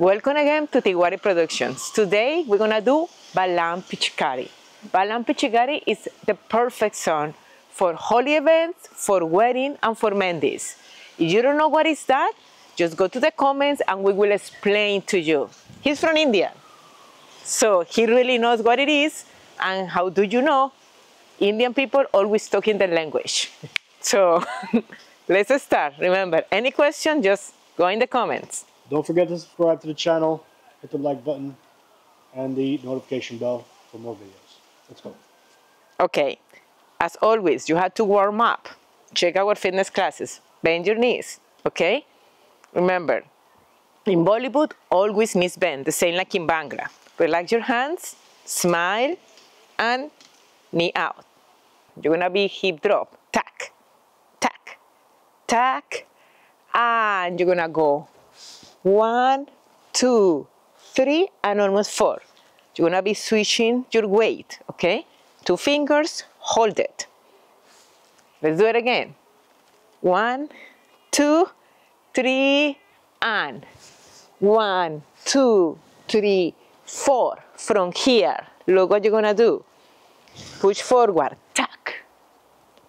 Welcome again to Tewari Productions. Today we're gonna do Balam Pichkari. Balam Pichkari is the perfect song for Holi events, for wedding, and for mehndis. If you don't know what is that, just go to the comments and we will explain to you. He's from India, so he really knows what it is. And how do you know? Indian people always talk in the language. So let's start. Remember, any question, just go in the comments. Don't forget to subscribe to the channel, hit the like button, and the notification bell for more videos. Let's go. Okay, as always, you have to warm up. Check our fitness classes. Bend your knees, okay? Remember, in Bollywood, always knees bend, the same like in Bhangra. Relax your hands, smile, and knee out. You're gonna be hip drop, tack, tack, tack, and you're gonna go one, two, three, and almost four. You're gonna be switching your weight, okay? Two fingers, hold it. Let's do it again. One, two, three, and one, two, three, four. From here, look what you're gonna do. Push forward, tuck.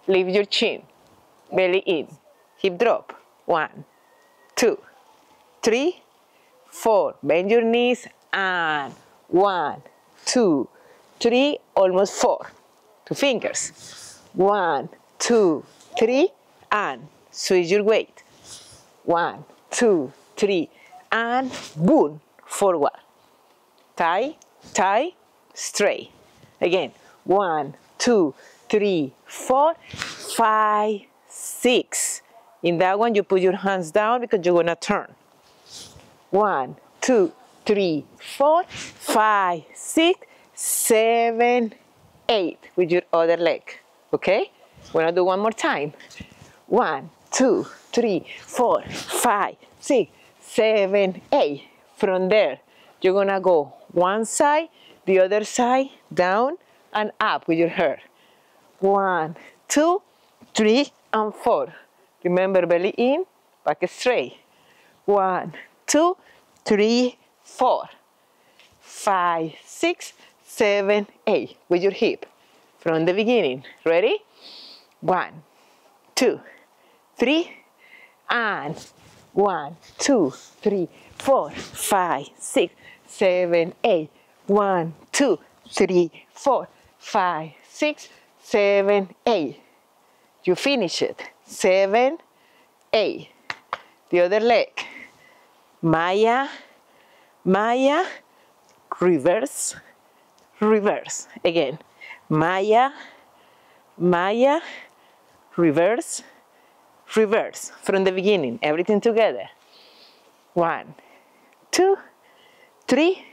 Lift your chin, belly in, hip drop. One, two, three, four. Bend your knees and one, two, three, almost four. Two fingers. One, two, three, and switch your weight. One, two, three, and boom, forward. Tie, tie, straight. Again, one, two, three, four, five, six. In that one, you put your hands down because you're gonna turn. One, two, three, four, five, six, seven, eight with your other leg. Okay? We're gonna do one more time. One, two, three, four, five, six, seven, eight. From there, you're gonna go one side, the other side, down and up with your hair. One, two, three, and four. Remember belly in, back straight. One, two, three, four, five, six, seven, eight. With your hip. From the beginning. Ready? One, two, three, and one, two, three, four, five, six, seven, eight. One, two, three, four, five, six, seven, eight. You finish it. Seven, eight. The other leg. Maya, Maya, reverse, reverse. Again. Maya, Maya, reverse, reverse. From the beginning, everything together. One, two, three,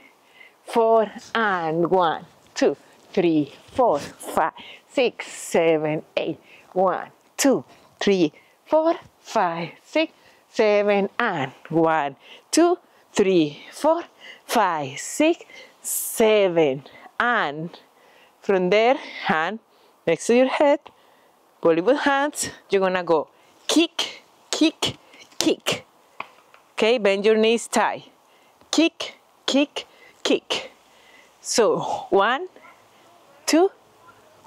four, and one, two, three, four, five, six, seven, eight. One, two, three, four, five, six, seven, and one, two, three, four, five, six, seven, and from there, hand next to your head, Bollywood hands, you're gonna go kick, kick, kick. Okay, bend your knees tight. Kick, kick, kick. So, one, two,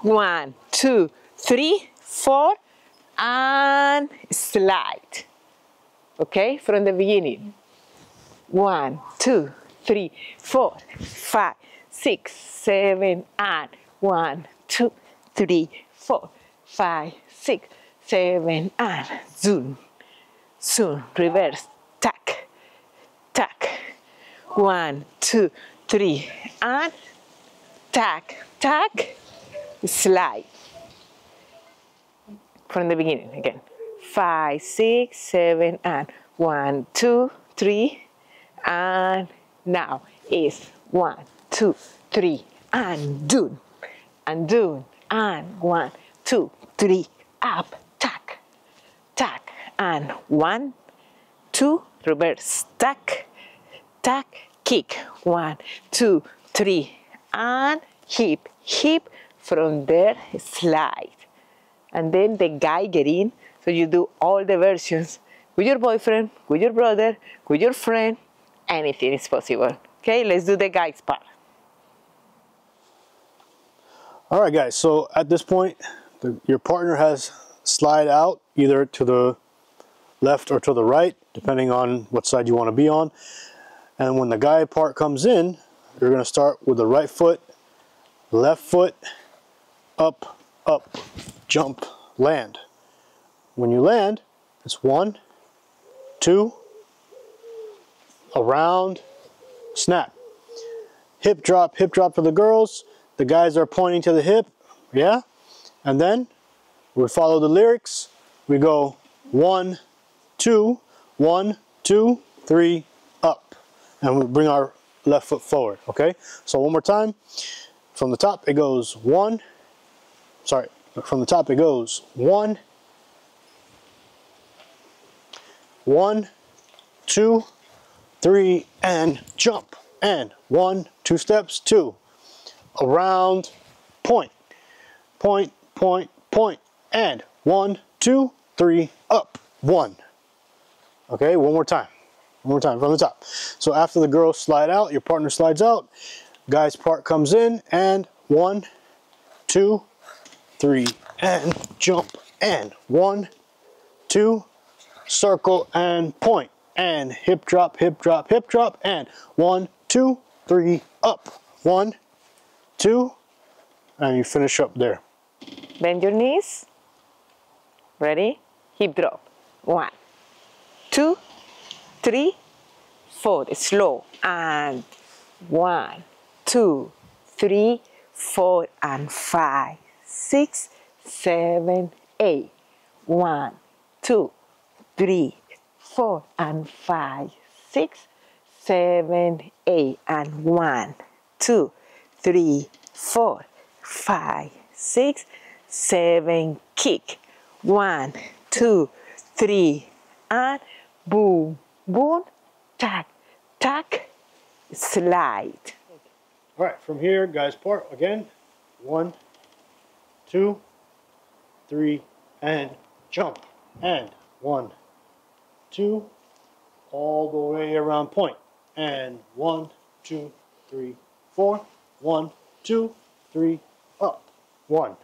one, two, three, four, and slide. Okay, from the beginning. One, two, three, four, five, six, seven, and one, two, three, four, five, six, seven, and zoom, zoom, reverse, tack, tack. One, two, three, and tack, tack, slide. From the beginning again. Five, six, seven, and one, two, three, and now is one, two, three, and do, and do, and one, two, three, up, tack, tack, and one, two, reverse, tack, tack, kick, one, two, three, and hip, hip, from there, slide. And then the guy get in, so you do all the versions with your boyfriend, with your brother, with your friend, anything is possible. Okay, let's do the guys part. All right, guys, so at this point, the, your partner has slide out either to the left or to the right, depending on what side you want to be on. And when the guy part comes in, you're going to start with the right foot, left foot, up, up, jump, land. When you land, it's one, two, around, snap. Hip drop, hip drop for the girls. The guys are pointing to the hip, yeah? And then we follow the lyrics. We go one, two, one, two, three, up. And we bring our left foot forward, okay? So one more time. From the top, it goes one, sorry, from the top it goes one, one, two, three, and jump. And one, two steps, two, around, point, point, point, point, and one, two, three, up, one. Okay, one more time. One more time from the top. So after the girls slide out, your partner slides out, guy's part comes in, and one, two, three, and jump, and one, two, circle, and point, and hip drop, hip drop, hip drop, and one, two, three, up, one, two, and you finish up there. Bend your knees. Ready? Hip drop. One, two, three, four. Slow. And one, two, three, four, and five, six, seven, eight. One, two, three, four, and five, six, seven, eight, and one, two, three, four, five, six, seven, kick. One, two, three, and boom, boom, tack, tack, slide. All right, from here, guys, part again. One, two, three, and jump. And one, two, all the way around point. And one, two, three, four. One, two, three, up. One.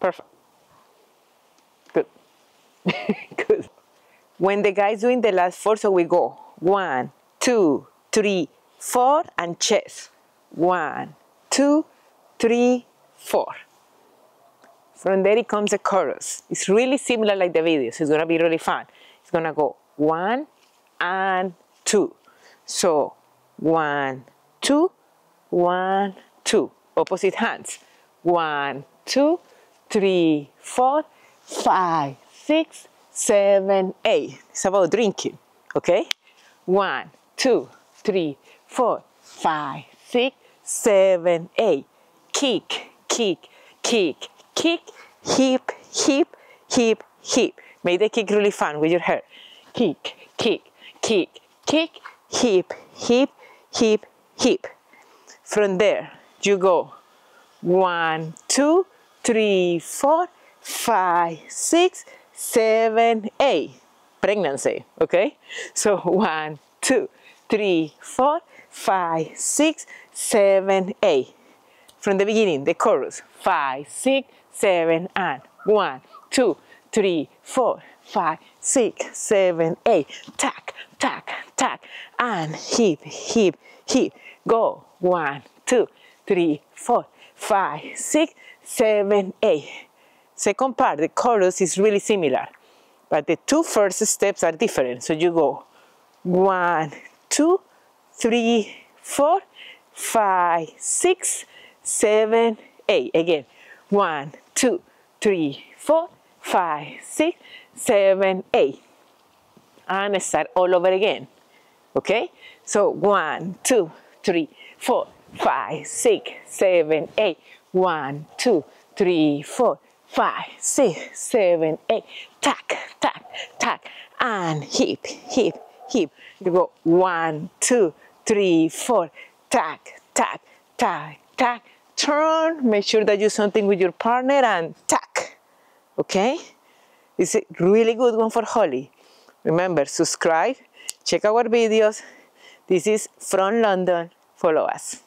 Perfect. Good. Good. When the guy's doing the last four, so we go one, two, three, four, and chest. One, two, three, four. From there it comes the chorus. It's really similar like the video, so it's gonna be really fun. It's gonna go one and two. So one, two, one, two. Opposite hands. One, two, three, four, five, six, seven, eight. It's about drinking, okay? One, two, three, four, five, six, seven, eight. Kick, kick, kick, kick, hip, hip, hip, hip. Make the kick really fun with your hair. Kick, kick, kick, kick, hip, hip, hip, hip. From there, you go one, two, three, four, five, six, seven, eight. Pregnancy, okay? So one, two, three, four, five, six, seven, eight. From the beginning, the chorus. Five, six, seven, and one, two, three, four, five, six, seven, eight. Tack, tack, tack, and hip, hip, hip. Go. One, two, three, four, five, six, seven, eight. Second part, the chorus is really similar, but the two first steps are different. So you go one, two, three, four, five, six, seven, eight. Again, one, two, three, four, five, six, seven, eight. And start all over again. Okay? So one, two, three, four, five, six, seven, eight. One, two, three, four, five, six, seven, eight. Tack, tack, tack. And hip, hip, hip. You go one, two, three, four. Tack, tack, tack, tack. Turn. Make sure that you something with your partner and tack. Okay? It's a really good one for Holi. Remember, subscribe, check our videos. This is from London. Follow us.